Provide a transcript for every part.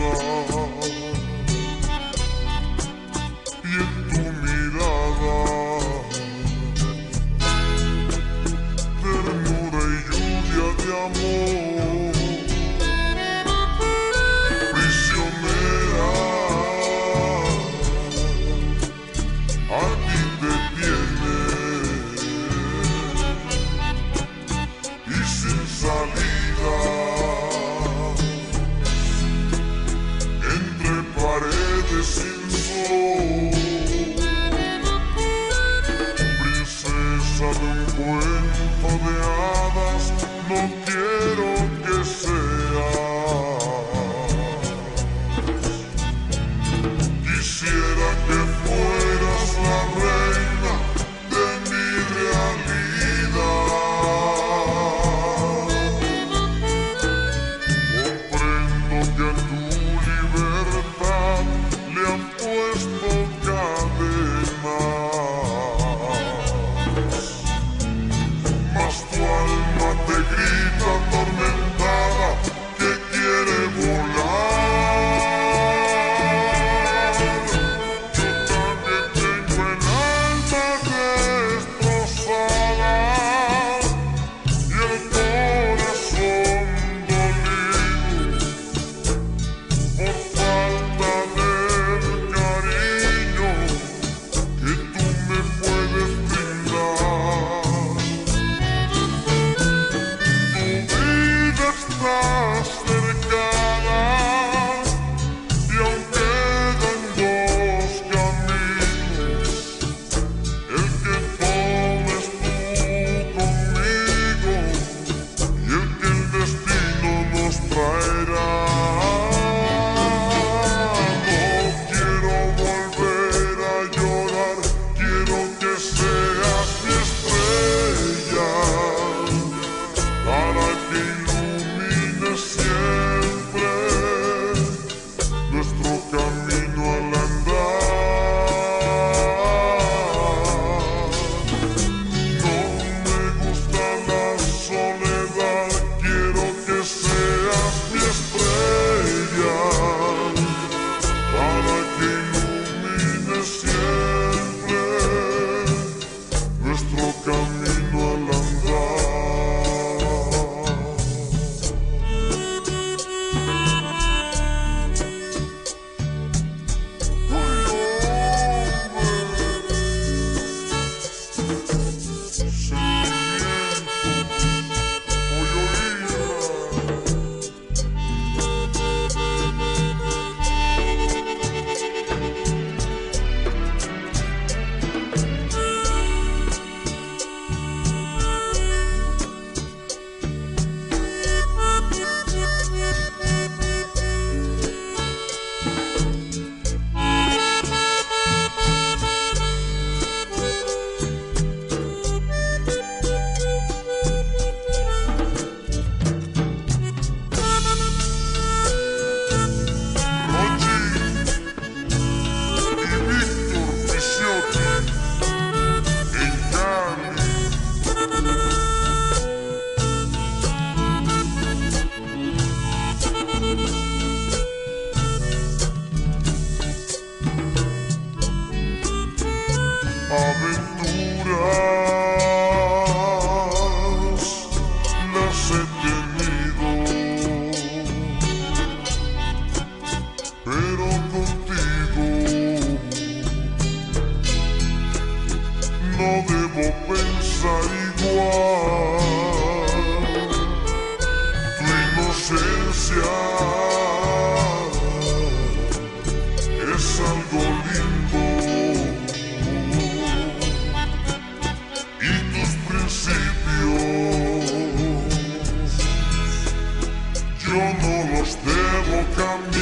y en tu mirada ternura y lluvia de amor prisionera a ti te tiene y sin salir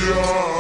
Dion.